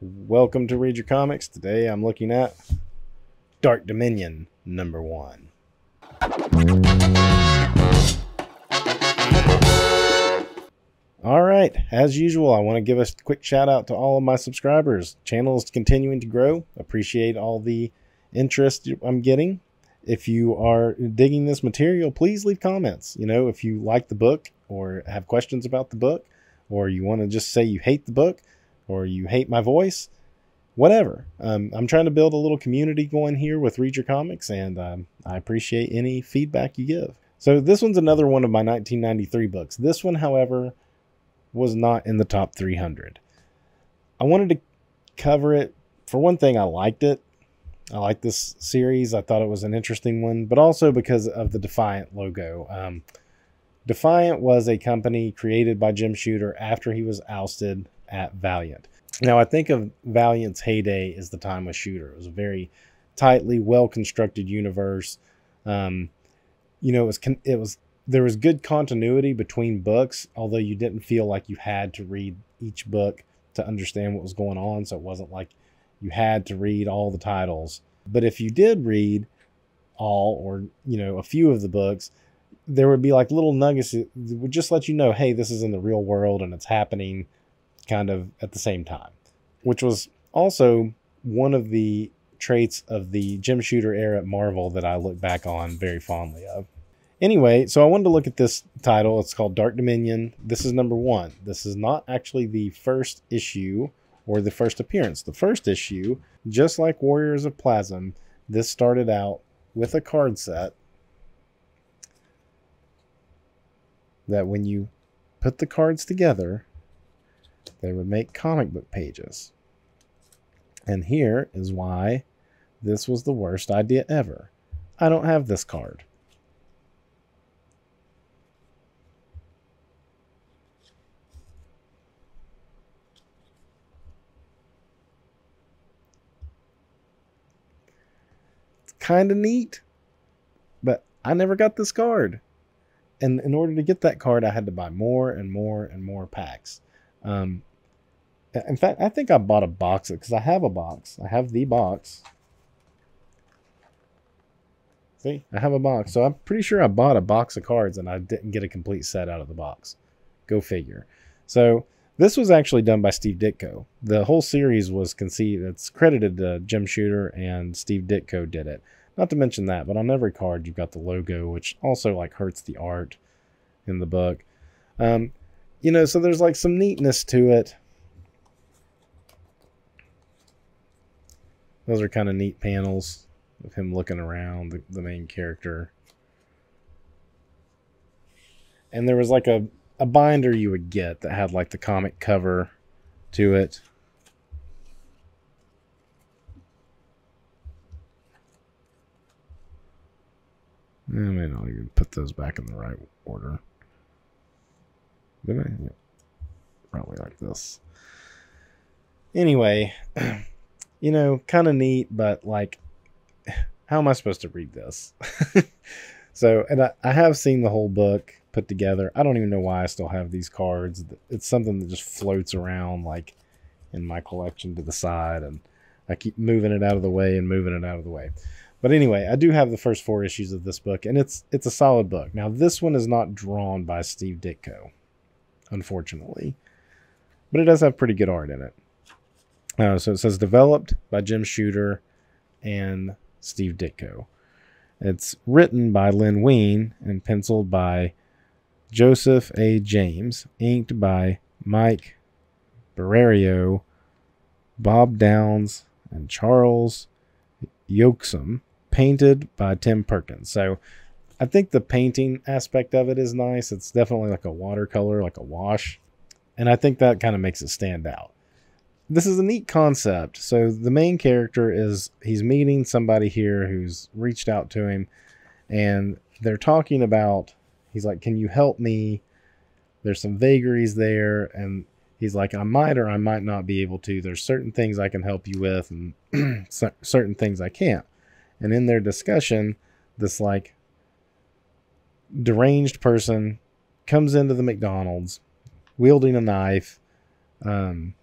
Welcome to Read Your Comics. Today I'm looking at Dark Dominion number one. All right, as usual, I want to give a quick shout out to all of my subscribers. Channel is continuing to grow. Appreciate all the interest I'm getting. If you are digging this material, please leave comments. You know, if you like the book or have questions about the book, or you want to just say you hate the book, or you hate my voice, whatever. Um, I'm trying to build a little community going here with Read Your Comics, and um, I appreciate any feedback you give. So, this one's another one of my 1993 books. This one, however, was not in the top 300. I wanted to cover it. For one thing, I liked it. I like this series. I thought it was an interesting one, but also because of the Defiant logo. Um, Defiant was a company created by Jim Shooter after he was ousted at Valiant. Now, I think of Valiant's heyday is the time with Shooter. It was a very tightly, well constructed universe. Um, you know, it was it was there was good continuity between books, although you didn't feel like you had to read each book to understand what was going on. So it wasn't like you had to read all the titles. But if you did read all or, you know, a few of the books, there would be like little nuggets that would just let you know, hey, this is in the real world and it's happening kind of at the same time, which was also one of the traits of the Jim Shooter era at Marvel that I look back on very fondly of. Anyway, so I wanted to look at this title. It's called Dark Dominion. This is number one. This is not actually the first issue or the first appearance. The first issue, just like Warriors of Plasm, this started out with a card set that when you put the cards together, they would make comic book pages. And here is why this was the worst idea ever. I don't have this card. It's kind of neat, but I never got this card. And in order to get that card, I had to buy more and more and more packs. Um, in fact, I think I bought a box because I have a box. I have the box. See, I have a box. So I'm pretty sure I bought a box of cards and I didn't get a complete set out of the box. Go figure. So this was actually done by Steve Ditko. The whole series was conceived, it's credited to Jim Shooter and Steve Ditko did it. Not to mention that, but on every card you've got the logo, which also like hurts the art in the book. Um, you know, so there's like some neatness to it. Those are kind of neat panels of him looking around the, the main character. And there was like a a binder you would get that had like the comic cover to it. I may not even put those back in the right order. Did I? Yeah. Probably like this. Anyway, you know, kind of neat, but like, how am I supposed to read this? so, and I, I have seen the whole book put together. I don't even know why I still have these cards. It's something that just floats around like in my collection to the side and I keep moving it out of the way and moving it out of the way. But anyway, I do have the first four issues of this book and it's it's a solid book. Now this one is not drawn by Steve Ditko, unfortunately. But it does have pretty good art in it. Uh, so it says developed by Jim Shooter and Steve Ditko. It's written by Len Wein and penciled by Joseph A. James, inked by Mike Barreiro, Bob Downs, and Charles Yoakum, painted by Tim Perkins. So I think the painting aspect of it is nice. It's definitely like a watercolor, like a wash. And I think that kind of makes it stand out. This is a neat concept. So the main character is he's meeting somebody here who's reached out to him and they're talking about he's like, Can you help me? There's some vagaries there. And he's like, I might or I might not be able to. There's certain things I can help you with and certain things I can't. And in their discussion, this like deranged person comes into the McDonald's wielding a knife. Um,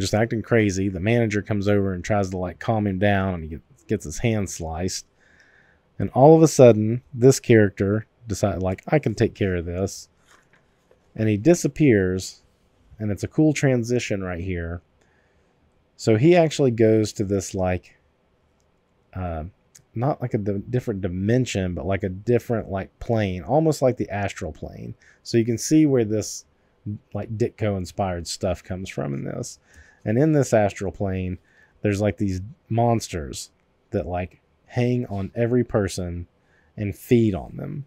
just acting crazy. The manager comes over and tries to like calm him down, and he gets, his hand sliced. And all of a sudden, this character decides, like, I can take care of this. And he disappears, and it's a cool transition right here. So he actually goes to this, like, uh, not like a di- different dimension, but like a different, like, plane, almost like the astral plane. So you can see where this, like, Ditko inspired stuff comes from in this. And in this astral plane, there's like these monsters that, like, hang on every person and feed on them.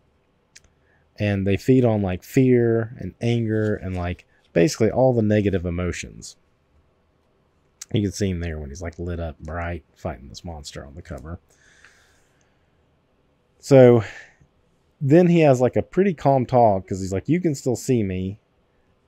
And they feed on like fear and anger and like basically all the negative emotions. You can see him there when he's like lit up bright fighting this monster on the cover. So then he has like a pretty calm talk because he's like, You can still see me.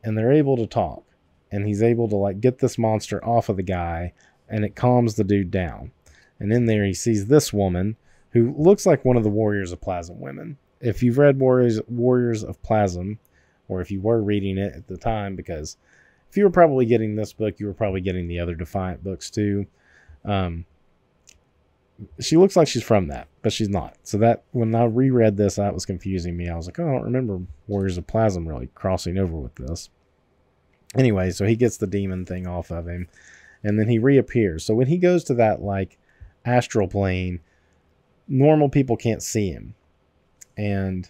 And they're able to talk. And he's able to like get this monster off of the guy and it calms the dude down. And in there, he sees this woman who looks like one of the Warriors of Plasm women. If you've read Warriors, Warriors of Plasm, or if you were reading it at the time, because if you were probably getting this book, you were probably getting the other Defiant books too. Um, she looks like she's from that, but she's not. So that when I reread this, that was confusing me. I was like, oh, I don't remember Warriors of Plasm really crossing over with this. Anyway, so he gets the demon thing off of him, and then he reappears. So when he goes to that like astral plane, normal people can't see him. And,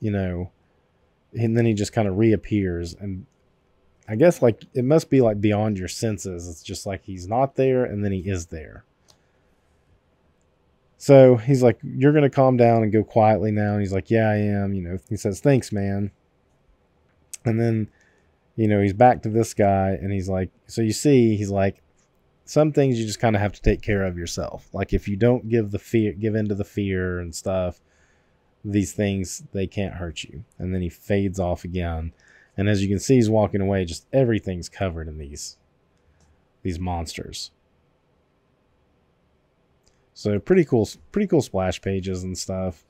you know, and then he just kind of reappears. And I guess like it must be like beyond your senses. It's just like he's not there and then he is there. So he's like, You're going to calm down and go quietly now. And he's like, Yeah, I am. You know, he says, Thanks, man. And then, you know, he's back to this guy and he's like, So you see, he's like, some things you just kind of have to take care of yourself. Like if you don't give the fear, give into the fear and stuff, these things they can't hurt you. And then he fades off again, and as you can see, he's walking away. Just everything's covered in these these monsters. So pretty cool, pretty cool splash pages and stuff.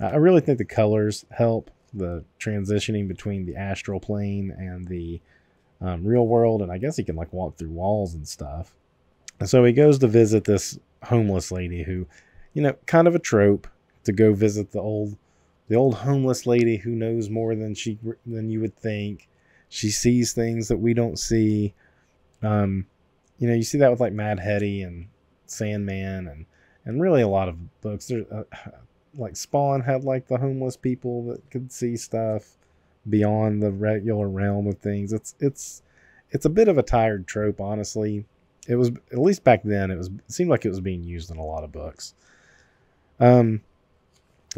I really think the colors help the transitioning between the astral plane and the um, real world, and I guess he can like walk through walls and stuff. And so he goes to visit this homeless lady who, you know, kind of a trope to go visit the old the old homeless lady who knows more than she than you would think. She sees things that we don't see. Um, you know, you see that with like Mad Hettie and Sandman and and really a lot of books. There, uh, like Spawn had like the homeless people that could see stuff beyond the regular realm of things. It's it's it's a bit of a tired trope, honestly. It was at least back then it was it seemed like it was being used in a lot of books. Um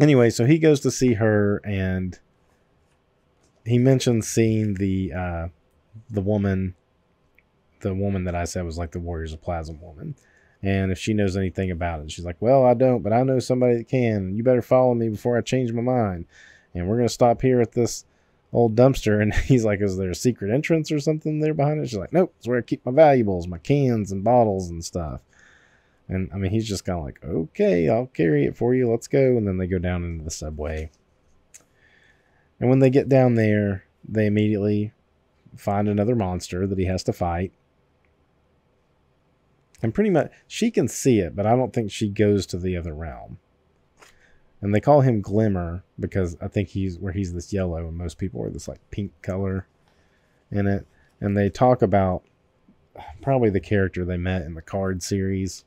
anyway so he goes to see her and he mentions seeing the uh the woman the woman that i said was like the warriors of plasm woman and if she knows anything about it she's like well i don't but i know somebody that can. You better follow me before i change my mind. And we're going to stop here at this old dumpster. And he's like is there a secret entrance or something there behind it? She's like nope it's where i keep my valuables my cans and bottles and stuff. And i mean he's just kind of like okay i'll carry it for you. Let's go. And then they go down into the subway. And when they get down there they immediately find another monster that he has to fight and pretty much she can see it but i don't think she goes to the other realm and they call him Glimmer because I think he's where he's this yellow and most people are this like pink color in it. And they talk about probably the character they met in the card series,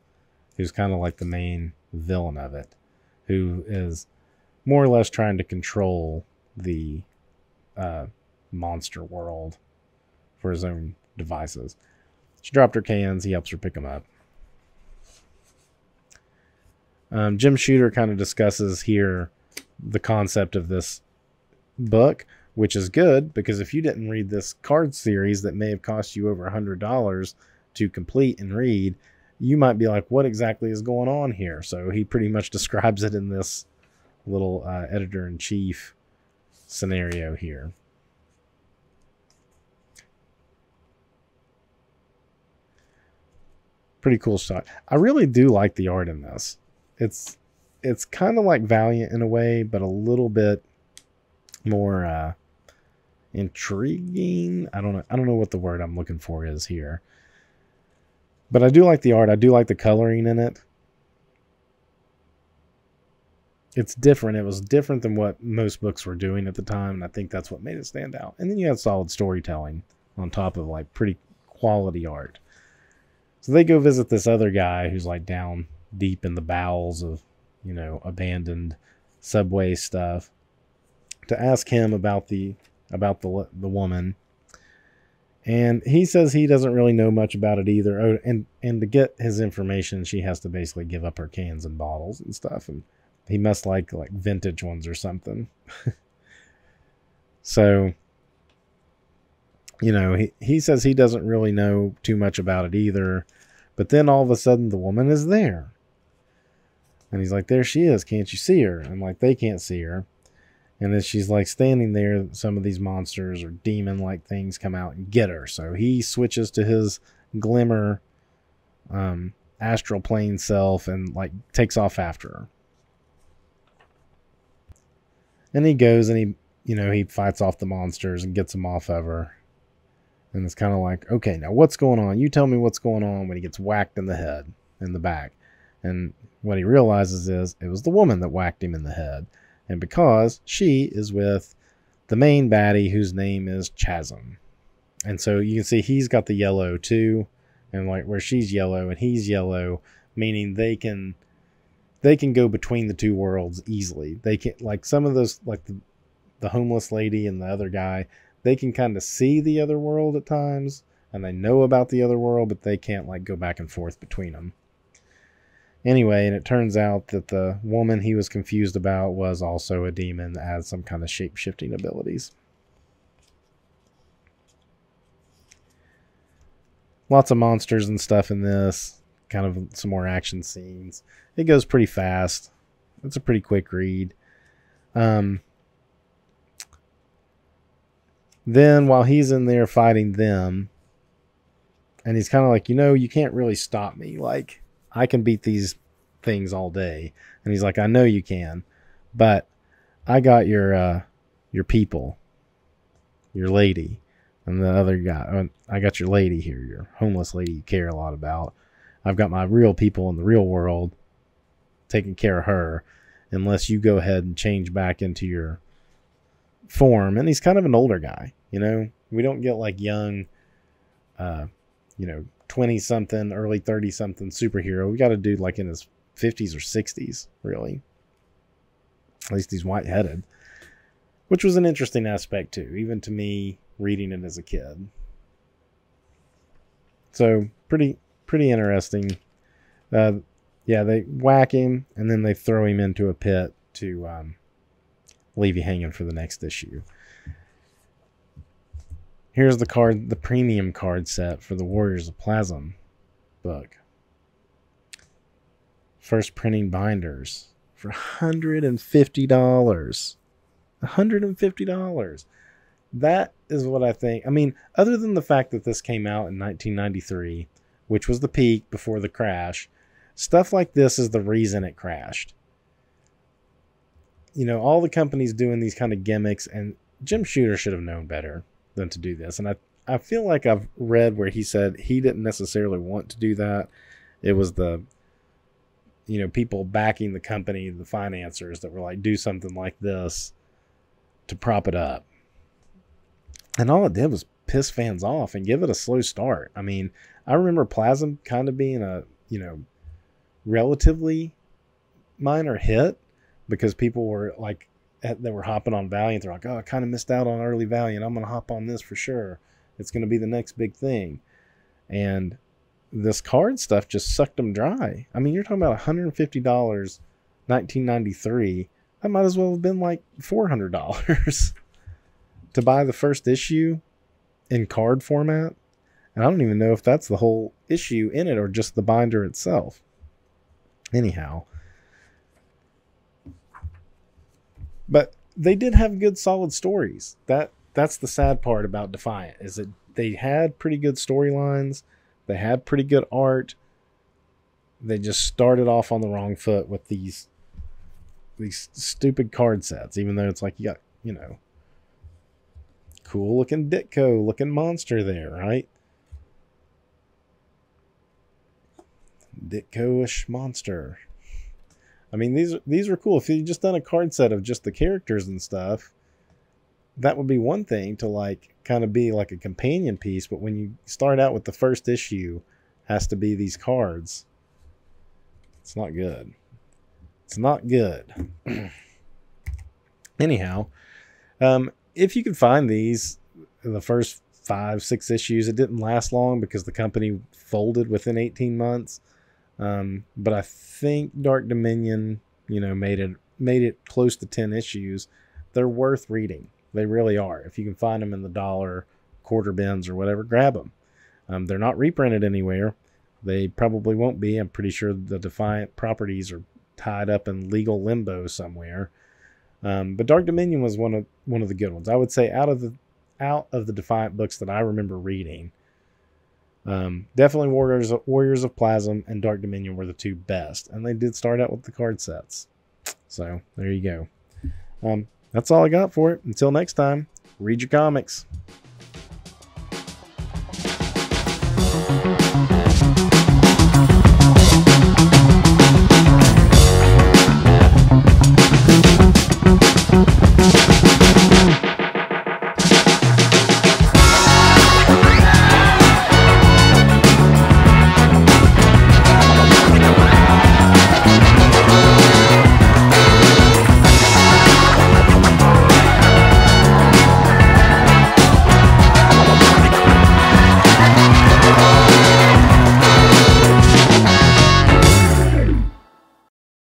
who's kind of like the main villain of it, who is more or less trying to control the uh, monster world for his own devices. She dropped her cans. He helps her pick them up. Um, Jim Shooter kind of discusses here the concept of this book, which is good because if you didn't read this card series that may have cost you over a hundred dollars to complete and read, you might be like, "What exactly is going on here?" So he pretty much describes it in this little uh, editor in chief scenario here. Pretty cool shot. I really do like the art in this it's it's kind of like Valiant in a way, but a little bit more uh, intriguing. I don't know. I don't know what the word I'm looking for is here. But I do like the art. I do like the coloring in it. It's different. It was different than what most books were doing at the time, and I think that's what made it stand out. And then you had solid storytelling on top of like pretty quality art. So they go visit this other guy who's like down deep in the bowels of, you know, abandoned subway stuff to ask him about the about the the woman. And he says he doesn't really know much about it either. Oh, and and to get his information, she has to basically give up her cans and bottles and stuff. And he must like like vintage ones or something. so, you know, he he says he doesn't really know too much about it either. But then all of a sudden, the woman is there. And he's like, There she is. Can't you see her? And like, they can't see her. And then she's like standing there. Some of these monsters or demon like things come out and get her. So he switches to his glimmer um, astral plane self and like takes off after her. And he goes and he, you know, he fights off the monsters and gets them off of her. And it's kind of like, okay, now what's going on? You tell me what's going on when he gets whacked in the head, in the back. And what he realizes is it was the woman that whacked him in the head and because she is with the main baddie whose name is Chasm. And so you can see he's got the yellow too, and like where she's yellow and he's yellow, meaning they can they can go between the two worlds easily. They can like some of those like the the homeless lady and the other guy, they can kind of see the other world at times and they know about the other world, but they can't like go back and forth between them. Anyway, and it turns out that the woman he was confused about was also a demon that had some kind of shape shifting abilities. Lots of monsters and stuff in this. Kind of some more action scenes. It goes pretty fast. It's a pretty quick read. Um, then while he's in there fighting them, and he's kind of like, you know, you can't really stop me. Like, I can beat these things all day. And he's like, I know you can, but I got your uh, your people, your lady, and the other guy. Uh, I got your lady here, your homeless lady you care a lot about. I've got my real people in the real world taking care of her, unless you go ahead and change back into your form. And he's kind of an older guy, you know. We don't get like young, uh, you know, 20 something, early 30 something superhero. We got a dude like in his 50s or 60s, really. At least he's white headed, which was an interesting aspect too, even to me reading it as a kid. So pretty pretty interesting. Uh, yeah, they whack him and then they throw him into a pit to um, leave you hanging for the next issue. Here's the card, the premium card set for the Warriors of Plasm book. First printing binders for $150. $150. That is what I think. I mean, other than the fact that this came out in 1993, which was the peak before the crash, stuff like this is the reason it crashed. You know, all the companies doing these kind of gimmicks, and Jim Shooter should have known better than to do this. And I, I feel like I've read where he said he didn't necessarily want to do that. It was the, you know, people backing the company, the financiers that were like, do something like this to prop it up. And all it did was piss fans off and give it a slow start. I mean, I remember Plasm kind of being a, you know, relatively minor hit because people were like that they were hopping on Valiant. They're like, oh, I kind of missed out on early Valiant. I'm going to hop on this for sure. It's going to be the next big thing. And this card stuff just sucked them dry. I mean, you're talking about $150, 1993. That might as well have been like $400 to buy the first issue in card format. And I don't even know if that's the whole issue in it or just the binder itself. Anyhow, But they did have good solid stories. That that's the sad part about Defiant is that they had pretty good storylines. They had pretty good art. They just started off on the wrong foot with these these stupid card sets, even though it's like you got, you know, cool looking Ditko looking monster there, right? Ditko-ish monster. I mean, these these were cool. If you just done a card set of just the characters and stuff, that would be one thing to like kind of be like a companion piece. But when you start out with the first issue, has to be these cards. It's not good. It's not good. Anyhow, um, if you could find these, the first five, six issues, it didn't last long because the company folded within 18 months. Um, but I think Dark Dominion, you know, made it made it close to 10 issues. They're worth reading. They really are. If you can find them in the dollar, quarter bins, or whatever, grab them. Um, they're not reprinted anywhere. They probably won't be. I'm pretty sure the Defiant properties are tied up in legal limbo somewhere. Um, but Dark Dominion was one of one of the good ones. I would say out of the out of the Defiant books that I remember reading, um, definitely Warriors Warriors of Plasm and Dark Dominion were the two best, and they did start out with the card sets. So there you go. Um, that's all I got for it. Until next time, read your comics.